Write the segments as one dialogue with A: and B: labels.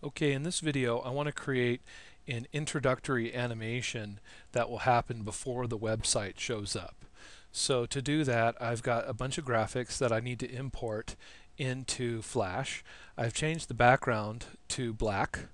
A: Okay, in this video I want to create an introductory animation that will happen before the website shows up. So to do that I've got a bunch of graphics that I need to import into Flash. I've changed the background to black.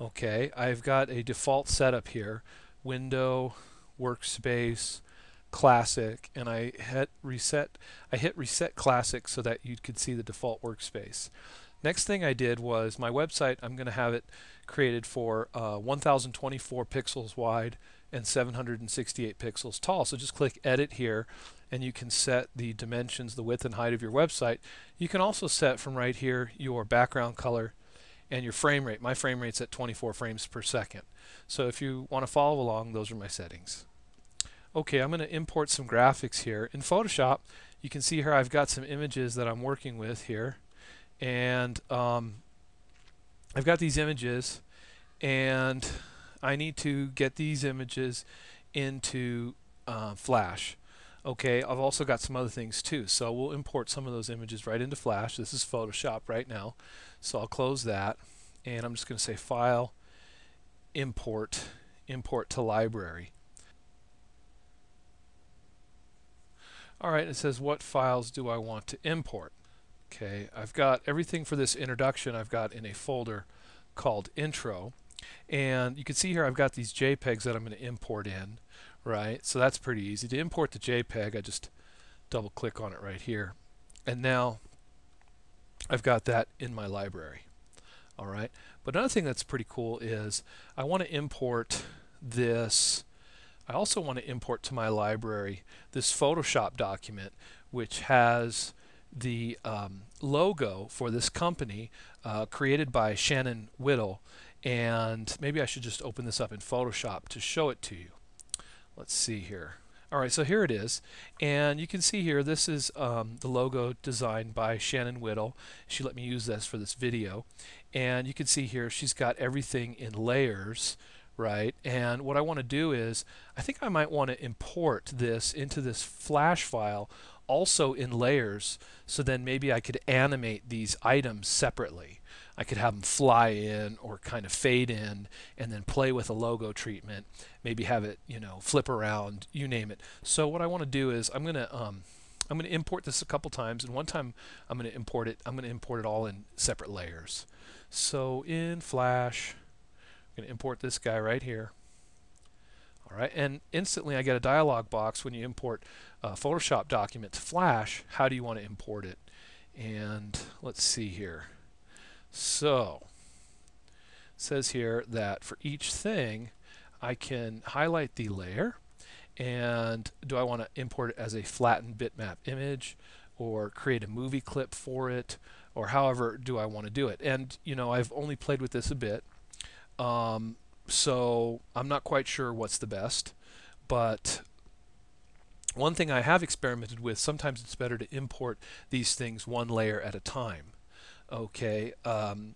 A: Okay, I've got a default setup here, Window, Workspace, Classic, and I hit reset. I hit reset Classic so that you could see the default workspace. Next thing I did was my website, I'm going to have it created for uh, 1024 pixels wide and 768 pixels tall. So just click edit here and you can set the dimensions, the width and height of your website. You can also set from right here your background color and your frame rate. My frame rate's at 24 frames per second. So if you want to follow along, those are my settings. Okay, I'm going to import some graphics here. In Photoshop, you can see here I've got some images that I'm working with here and um, I've got these images and I need to get these images into uh, Flash okay? I've also got some other things too so we'll import some of those images right into Flash. This is Photoshop right now so I'll close that and I'm just going to say file import import to library. Alright it says what files do I want to import Okay, I've got everything for this introduction I've got in a folder called intro. And you can see here I've got these JPEGs that I'm going to import in right? So that's pretty easy. To import the JPEG I just double click on it right here. And now I've got that in my library alright but another thing that's pretty cool is I want to import this I also want to import to my library this Photoshop document which has the um, logo for this company uh, created by Shannon Whittle and maybe I should just open this up in Photoshop to show it to you. Let's see here. Alright, so here it is. And you can see here, this is um, the logo designed by Shannon Whittle. She let me use this for this video. And you can see here, she's got everything in layers, right? And what I want to do is, I think I might want to import this into this Flash file also in layers so then maybe I could animate these items separately. I could have them fly in or kind of fade in and then play with a logo treatment, maybe have it, you know, flip around, you name it. So what I want to do is I'm going to um, I'm going to import this a couple times and one time I'm going to import it I'm going to import it all in separate layers. So in Flash I'm going to import this guy right here. All right, and instantly I get a dialog box when you import a Photoshop document to Flash. How do you want to import it? And let's see here. So, says here that for each thing, I can highlight the layer and do I want to import it as a flattened bitmap image or create a movie clip for it or however do I want to do it. And you know, I've only played with this a bit. Um, so I'm not quite sure what's the best, but one thing I have experimented with, sometimes it's better to import these things one layer at a time. Okay, um,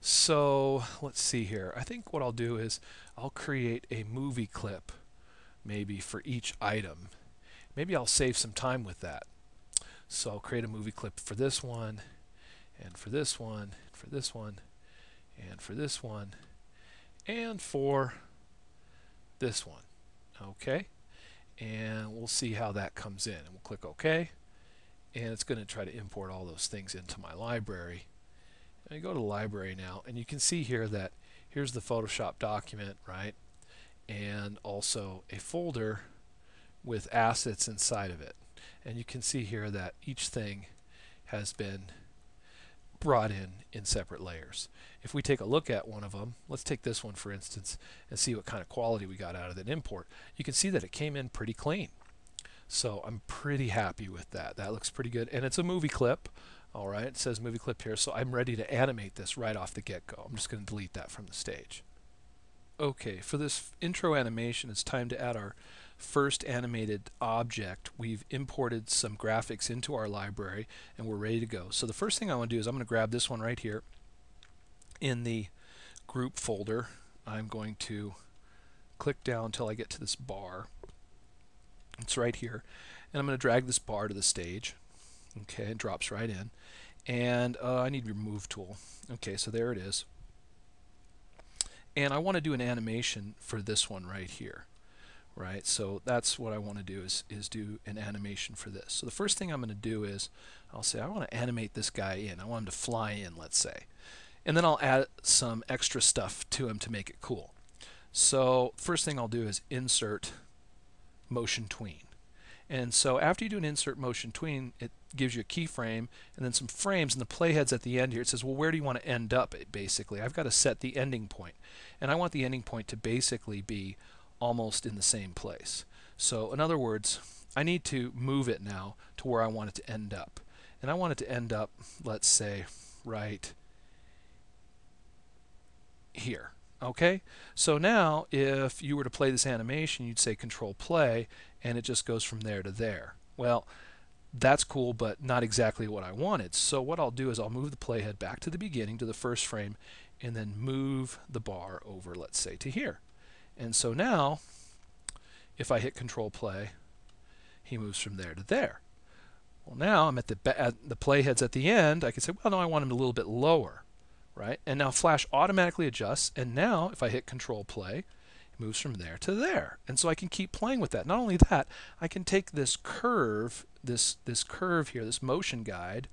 A: so let's see here. I think what I'll do is I'll create a movie clip maybe for each item. Maybe I'll save some time with that. So I'll create a movie clip for this one, and for this one, for this one, and for this one, and for this one. Okay, and we'll see how that comes in. And we'll click OK, and it's going to try to import all those things into my library. And I go to library now, and you can see here that here's the Photoshop document, right? And also a folder with assets inside of it. And you can see here that each thing has been brought in in separate layers. If we take a look at one of them, let's take this one for instance and see what kind of quality we got out of that import. You can see that it came in pretty clean. So I'm pretty happy with that. That looks pretty good. And it's a movie clip. All right, it says movie clip here. So I'm ready to animate this right off the get-go. I'm just going to delete that from the stage. Okay, for this intro animation, it's time to add our first animated object, we've imported some graphics into our library and we're ready to go. So the first thing I want to do is I'm going to grab this one right here in the group folder. I'm going to click down until I get to this bar. It's right here. And I'm going to drag this bar to the stage. Okay, it drops right in. And uh, I need remove tool. Okay, so there it is. and I want to do an animation for this one right here right so that's what I want to do is is do an animation for this so the first thing I'm going to do is I'll say I want to animate this guy in I want him to fly in let's say and then I'll add some extra stuff to him to make it cool so first thing I'll do is insert motion tween and so after you do an insert motion tween, it gives you a keyframe and then some frames and the playheads at the end here. It says, well, where do you want to end up basically? I've got to set the ending point. And I want the ending point to basically be almost in the same place. So in other words, I need to move it now to where I want it to end up. And I want it to end up, let's say, right here. Okay, so now if you were to play this animation, you'd say control play, and it just goes from there to there. Well, that's cool, but not exactly what I wanted. So what I'll do is I'll move the playhead back to the beginning, to the first frame, and then move the bar over, let's say, to here. And so now, if I hit control play, he moves from there to there. Well, now I'm at the, at the playheads at the end. I can say, well, no, I want him a little bit lower right? And now Flash automatically adjusts, and now if I hit Control Play, it moves from there to there. And so I can keep playing with that. Not only that, I can take this curve, this, this curve here, this motion guide,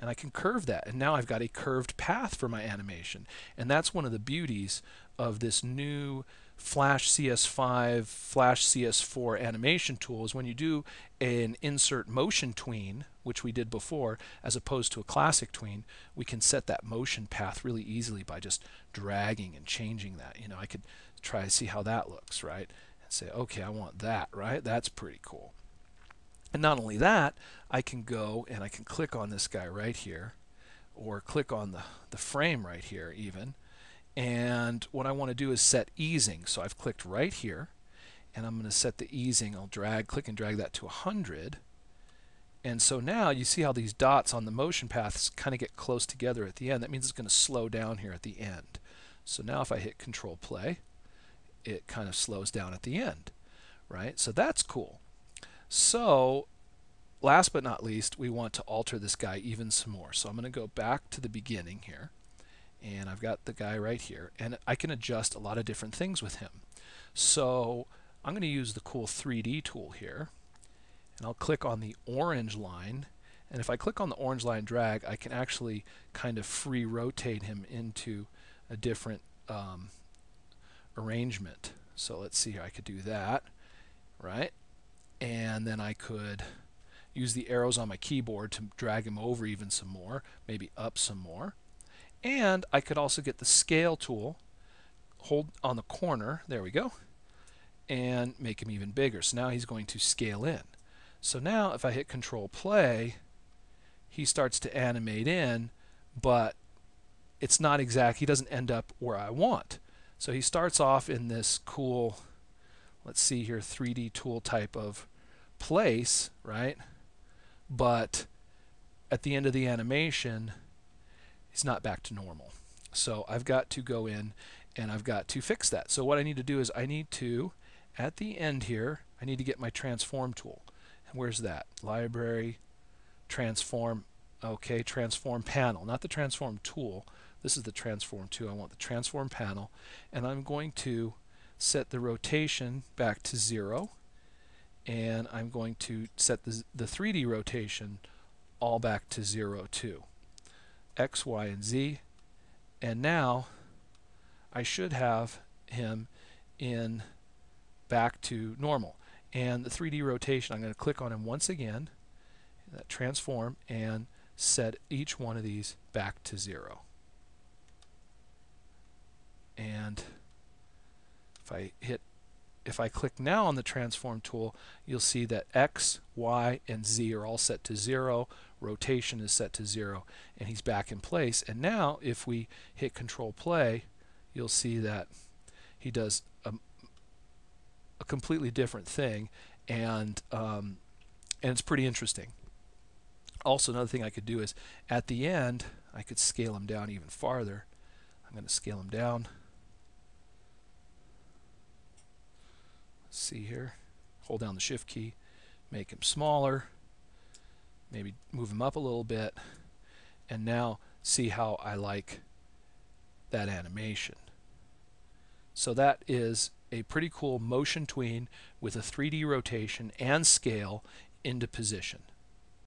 A: and I can curve that. And now I've got a curved path for my animation. And that's one of the beauties of this new Flash CS5, Flash CS4 animation tools, when you do an insert motion tween, which we did before, as opposed to a classic tween, we can set that motion path really easily by just dragging and changing that. You know, I could try to see how that looks, right? And say, okay, I want that, right? That's pretty cool. And not only that, I can go and I can click on this guy right here, or click on the, the frame right here even, and what I want to do is set easing. So I've clicked right here and I'm going to set the easing. I'll drag, click and drag that to 100. And so now you see how these dots on the motion paths kind of get close together at the end. That means it's going to slow down here at the end. So now if I hit control play, it kind of slows down at the end, right? So that's cool. So last but not least, we want to alter this guy even some more. So I'm going to go back to the beginning here and I've got the guy right here and I can adjust a lot of different things with him. So I'm going to use the cool 3D tool here and I'll click on the orange line and if I click on the orange line drag I can actually kind of free rotate him into a different um, arrangement. So let's see here I could do that right? And then I could use the arrows on my keyboard to drag him over even some more maybe up some more and I could also get the scale tool, hold on the corner, there we go, and make him even bigger. So now he's going to scale in. So now if I hit control play, he starts to animate in, but it's not exact, he doesn't end up where I want. So he starts off in this cool, let's see here, 3D tool type of place, right? But at the end of the animation, it's not back to normal. So I've got to go in and I've got to fix that. So what I need to do is I need to, at the end here, I need to get my transform tool. And where's that? Library, transform, okay, transform panel, not the transform tool. This is the transform tool. I want the transform panel. And I'm going to set the rotation back to zero. And I'm going to set the, the 3D rotation all back to zero too x, y, and z. And now I should have him in back to normal. And the 3D rotation, I'm going to click on him once again, that transform, and set each one of these back to zero. And if I hit if I click now on the transform tool, you'll see that X, Y, and Z are all set to zero. Rotation is set to zero, and he's back in place. And now, if we hit Control Play, you'll see that he does a, a completely different thing, and um, and it's pretty interesting. Also, another thing I could do is at the end, I could scale him down even farther. I'm going to scale him down. see here, hold down the shift key, make him smaller, maybe move him up a little bit, and now see how I like that animation. So that is a pretty cool motion tween with a 3D rotation and scale into position.